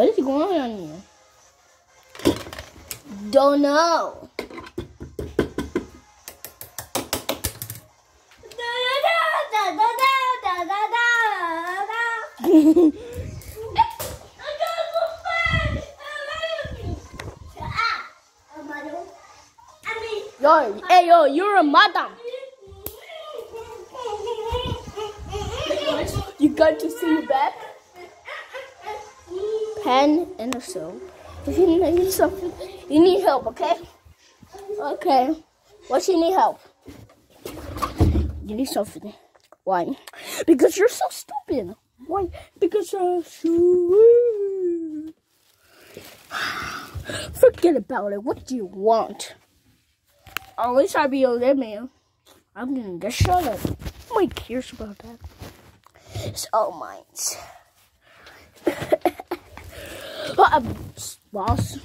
What is going on here? Don't know. yo, hey yo, you're a madam. You got to see you back. Pen and a soap. If you need something, you need help, okay? Okay. What you need help? You need something. Why? Because you're so stupid. Why? Because you're stupid. Forget about it. What do you want? At least I'll be a man. I'm gonna get shut up. Cares about that. It's all mine. a boss.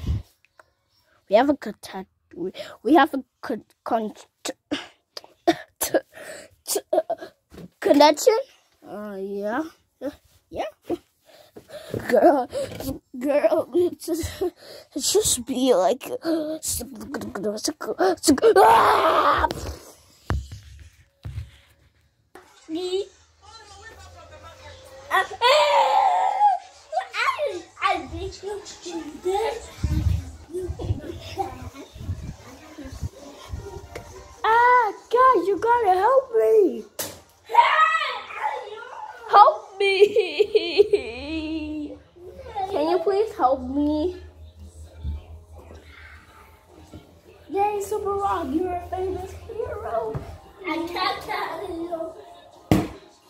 We have a contact. We, we have a con, con t, t, t, uh, connection. Uh, yeah, yeah. Girl, girl, it's just, it's just be like. Ah! Me. Ah, guys, you gotta help me. Help me. Can you please help me? Yay, Super Rock, you're a famous hero. I can't tell you.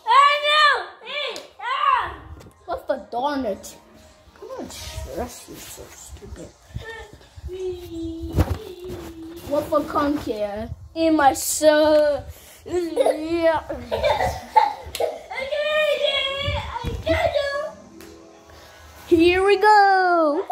I know! Hey! Ah! What the darn it? On, stress so stupid. What for conquer in my soul? yeah. Here we go!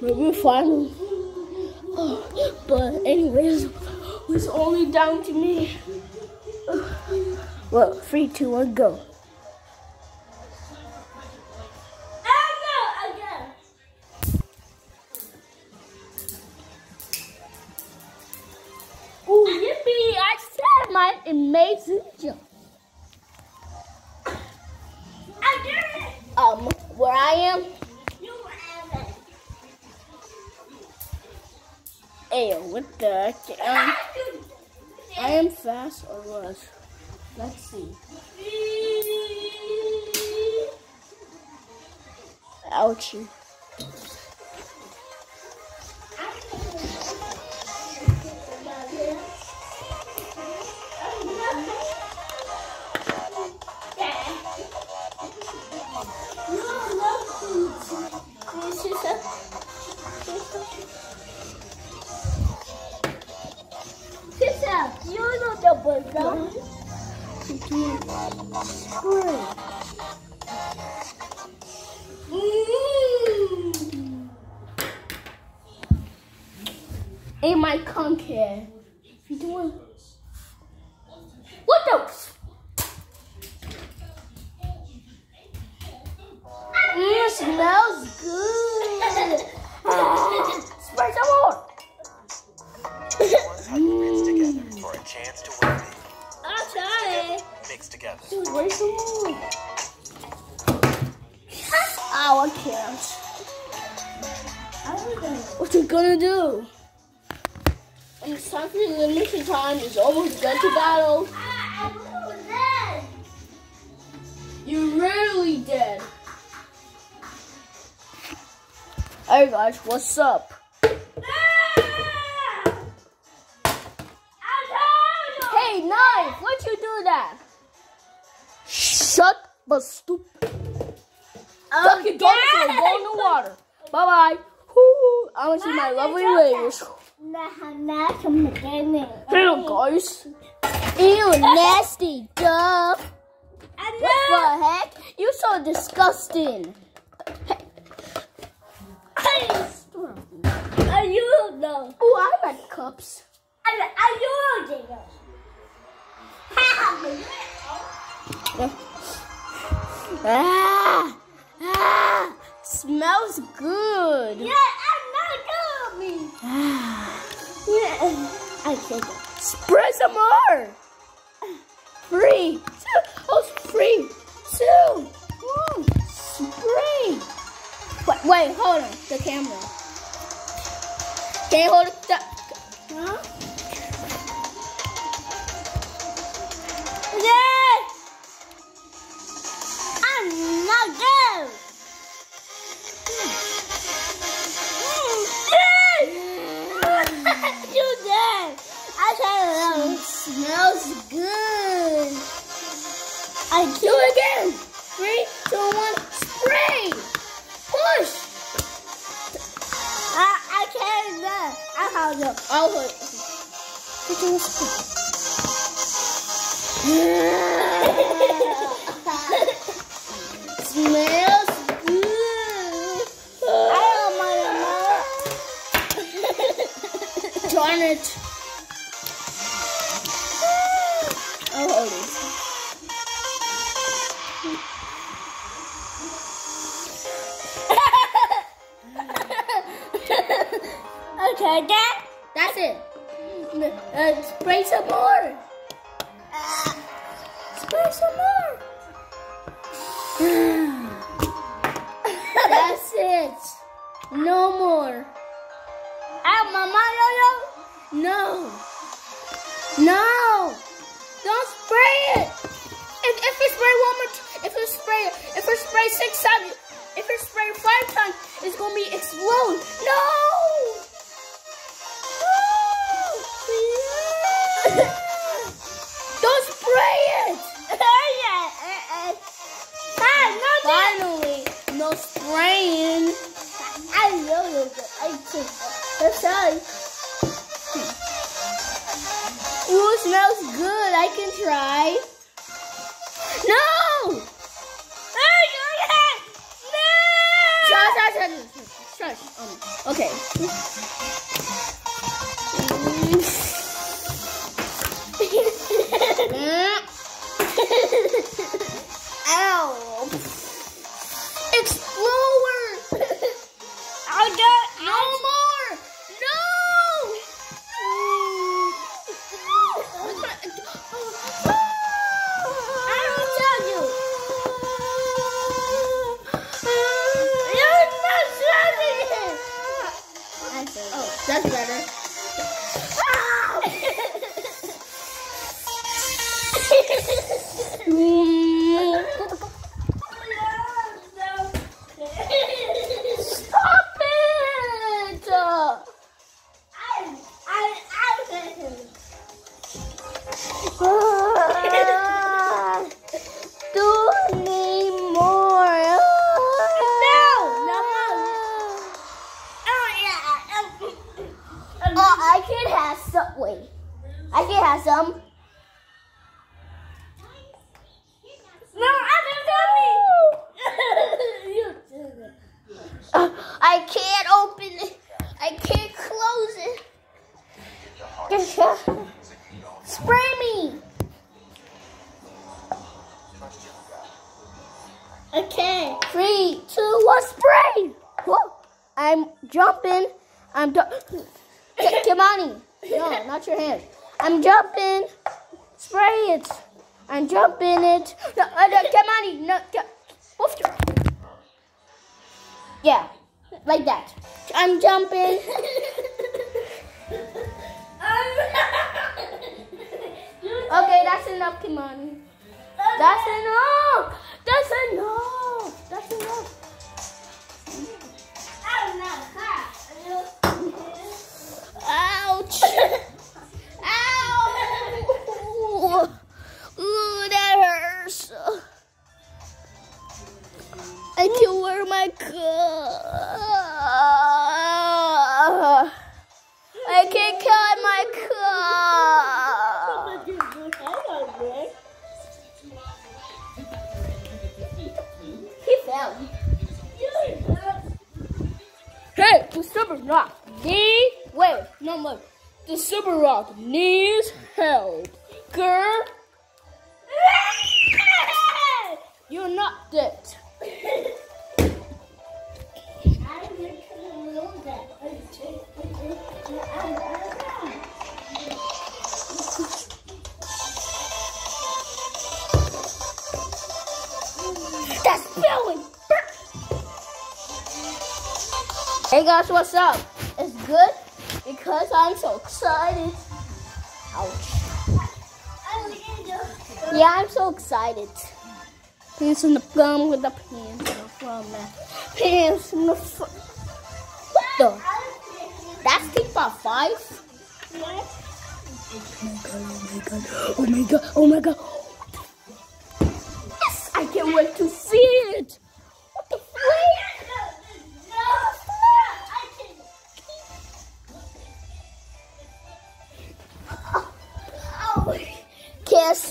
Maybe finally. Oh, but anyways, it's only down to me. Well, three, two, one, go. Hey, my conquer. You doing? What's up? Hey, knife, why'd you do that? Shut the stupid. Your dog so go in the water. Bye bye. Woo. I want to see my lovely ladies. Hello guys. Ew, nasty dog. What the heck? You're so disgusting. Are you no? Oh, I like cups. Are you? Ah, ah, smells good. Yeah, I'm not coming. Ah, Yeah, I it. Spread some more. Free. Oh, free. Two. One. Spray. Wait, wait, hold on. The camera. Okay, hold it. Huh? Yes! I'm not good. Hmm. Yes! Do that. I try oh, it Smells good. I do it again. Three, two, one. Spray. Push. Can't. I have to. I'll hold it. Smells good. I don't want Darn it. Okay, Dad. That's it. Uh, spray some more. Spray some more. That's it. No more. Ah, Mama, yo. No. No. Don't spray it. If, if you spray one more, if you spray, if you spray six times, if you spray five times, it's gonna be explode. No. Smells good. I can try. No! Hey, can. Shush, shush, shush, shush. Um, okay. Ow! I can have some. Wait, I can have some. Uh, I can't open it. I can't close it. Spray me. Okay. Three, two, one, spray. Whoa. I'm jumping. I'm K- Kimani. No, not your hand. I'm jumping. Spray it. I'm jumping it. No, uh, no, Kimani. No, Woof. Yeah, like that. I'm jumping. Okay, that's enough, Kimani. That's enough. That's enough. Ow. Ooh, that hurts. I can wear my coat. I can cut my coat. He fell. Hey, the super rock need wait, no more. The super rock needs help. Girl, you're not dead. That's spilling. Hey guys, what's up? It's good because I'm so excited. Ouch. Yeah, I'm so excited. Pants in the gum with the pants in the. Pants in the. What the? That's FIFA 5? Oh my god, oh my god, oh my god. Yes, I can't wait to see it.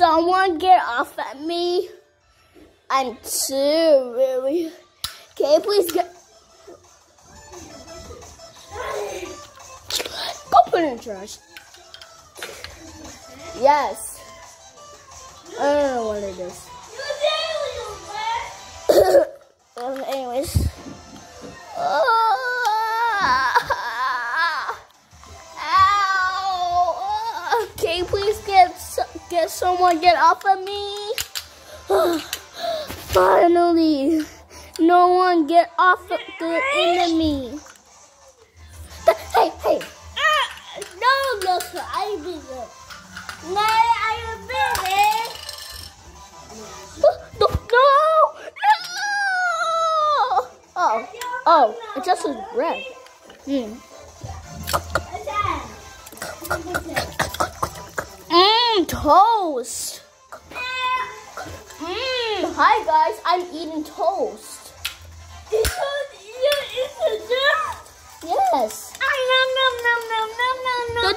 Someone get off at me? I'm too really. Can you please get? Go put it in the trash. Yes. I don't know what it is. anyways. Someone get off of me? Finally, no one get off of the enemy. Hey, hey. No, no, sir. I did it. No, I did it. No, no, no. Oh, oh, it just was red. Hmm. Toast. Mmm, hi guys, I'm eating toast. Yes, the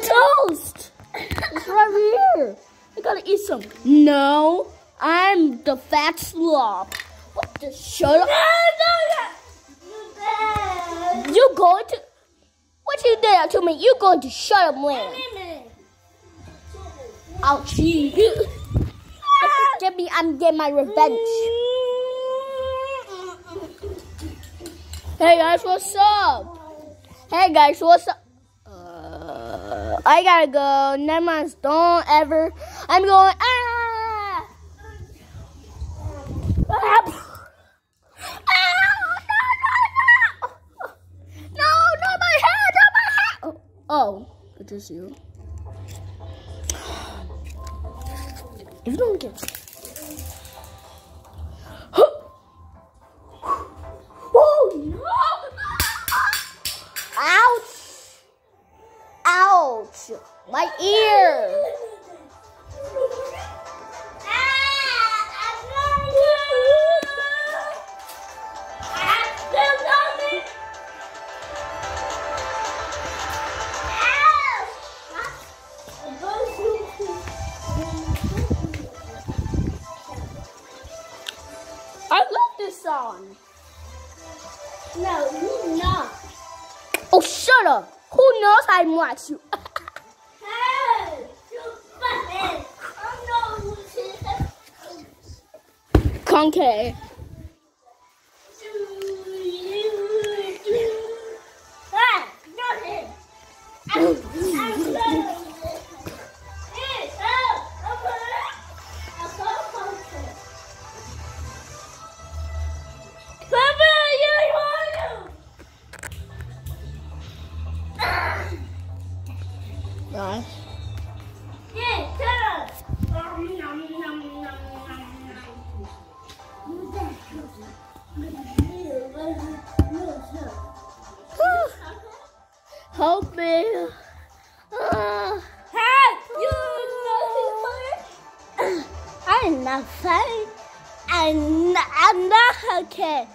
toast. It's right here. I gotta eat some. No, I'm the fat slob. What the? Shut up. You going to? What you did to me? You going to shut up, Lynn? Ouch! Get me! I'm getting my revenge. Hey guys, what's up? Hey guys, what's up? Uh, I gotta go. Never mind. Don't ever. I'm going. Ah! Ah! Ah! No, no, no! If you don't get. Oh no! Ouch! Ouch! My ear! This song. No, you not. Oh, shut up! Who knows I watch you? Hey, you fucking. I'm not Concave. Help me. Ah. Hey, you know I'm not funny. I'm not, I'm not okay.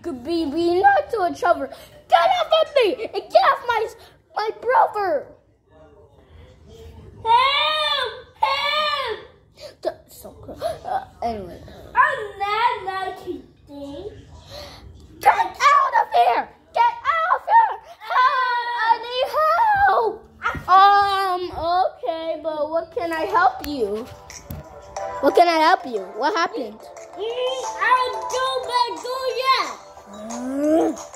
be we not to each other. Get off of me and get off my my brother. Help! Help! That's so cool. Uh, anyway. I'm not allowed to. Get out of here! Get out of here! Help! I need help! Um, okay, but what can I help you? What can I help you? What happened? I'm do my. Hum.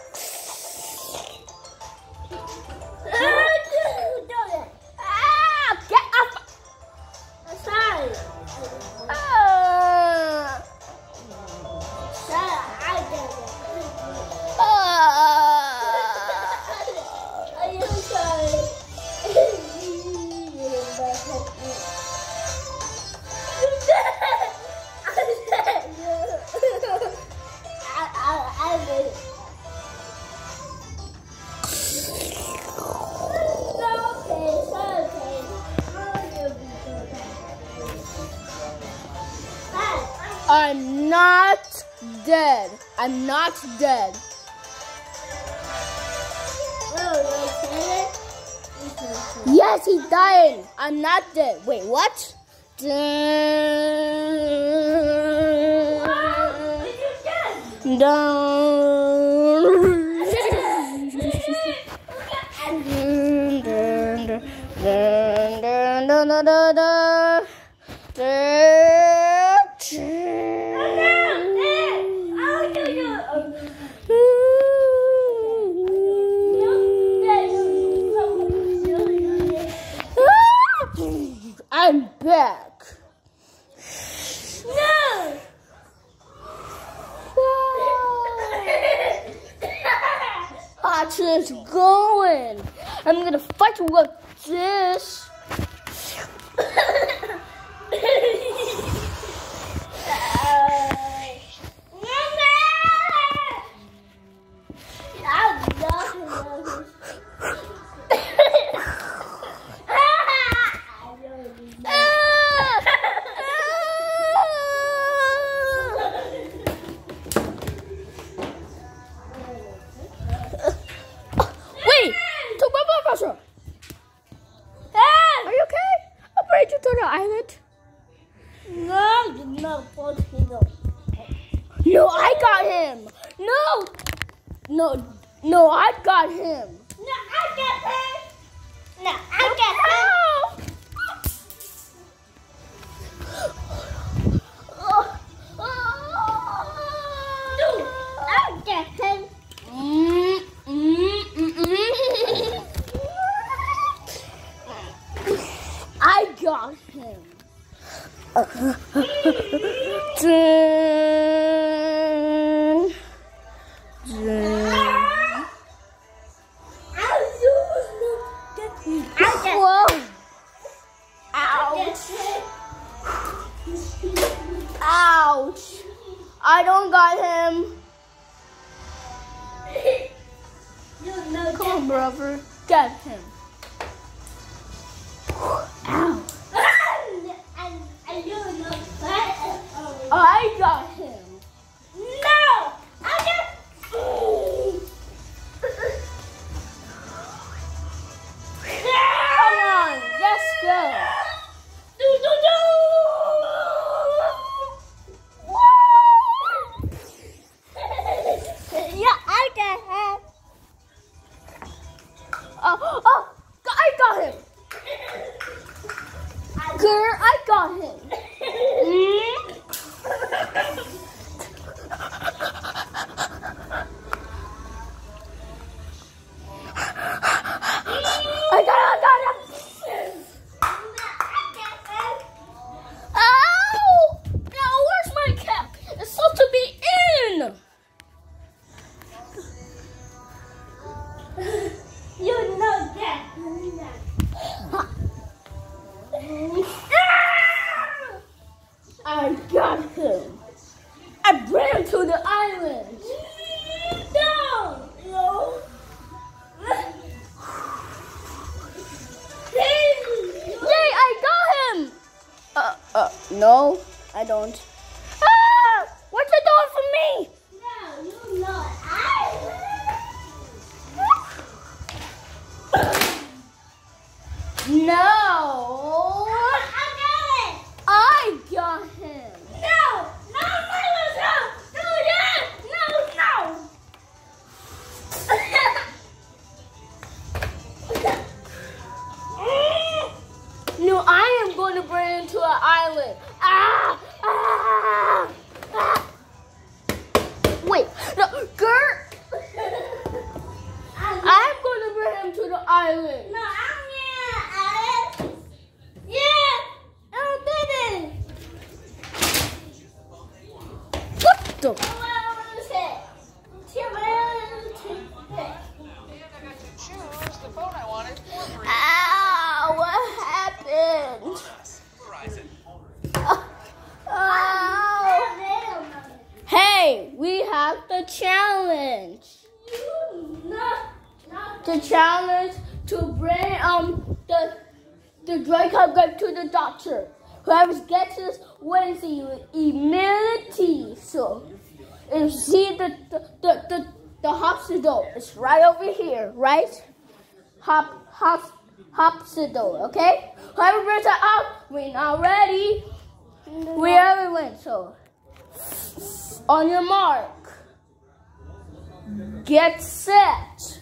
I'm not dead. Wait, what? Down. Down. No, I got him. No. No, no, I got him. No, I got him. No, I got him. I got him. hops, hops the door, okay? Whoever brings it up, we're not ready. We Wherever went, so. On your mark. Get set.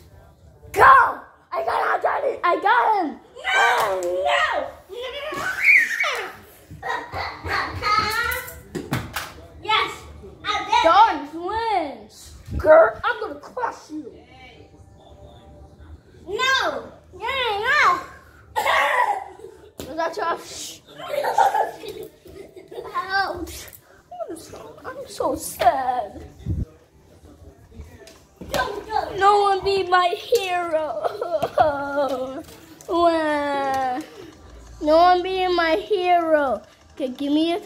Go! I got, him, Daddy. I got him. No, no. yes, I did. Don wins. Girl, I'm gonna crush you. No. No, I'm so sad. No one be my hero. no one be my hero. Okay, give me a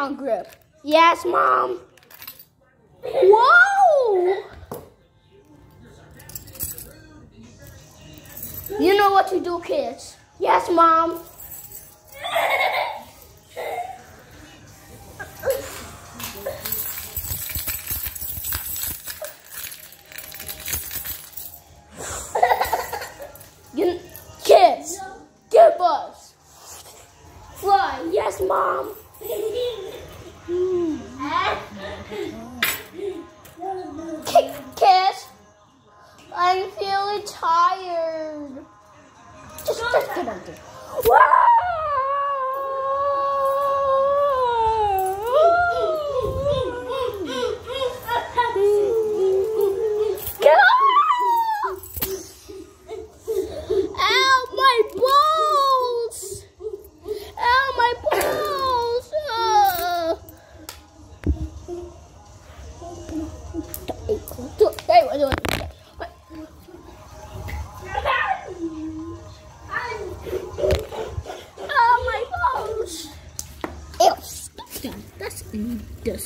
song group. Yes, Mom.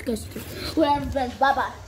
We're Whatever, friends. Bye bye.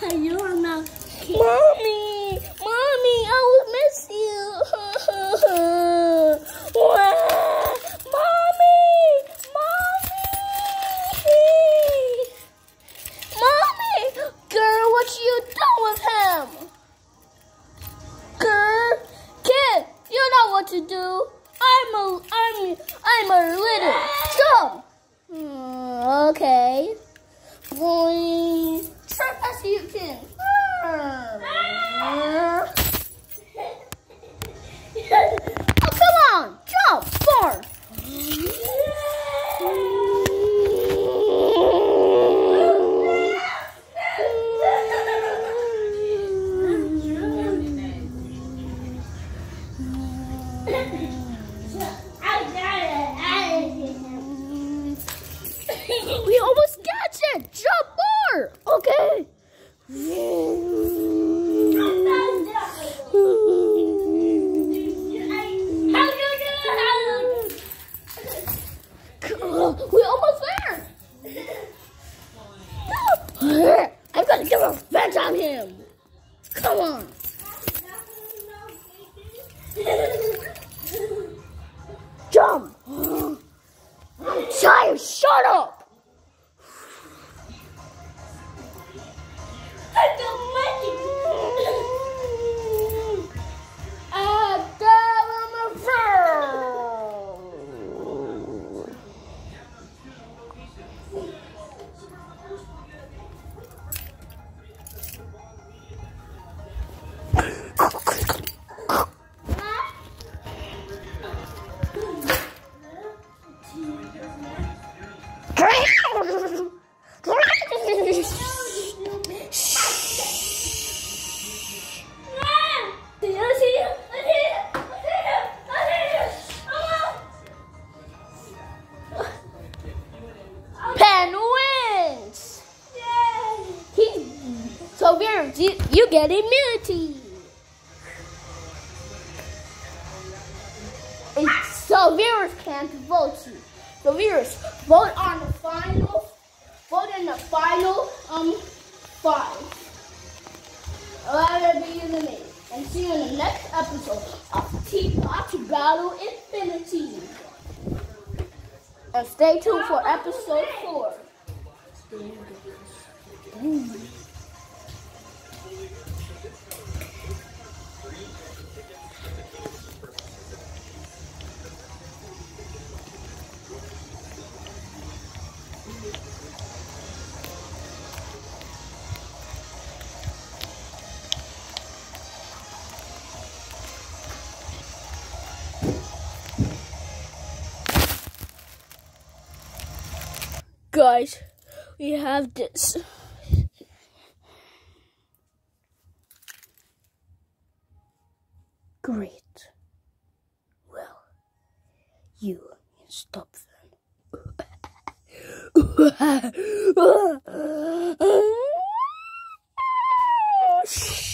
很遗憾呢。I'm gonna give a fence on him. Come on. Jump. I'm tired. Shut up. Viewers, vote on the final, vote in the final um five. It be the name. And see you in the next episode of TPOT Battle Infinity. And stay tuned for episode four. guys, we have this. Great. Well, you stop them.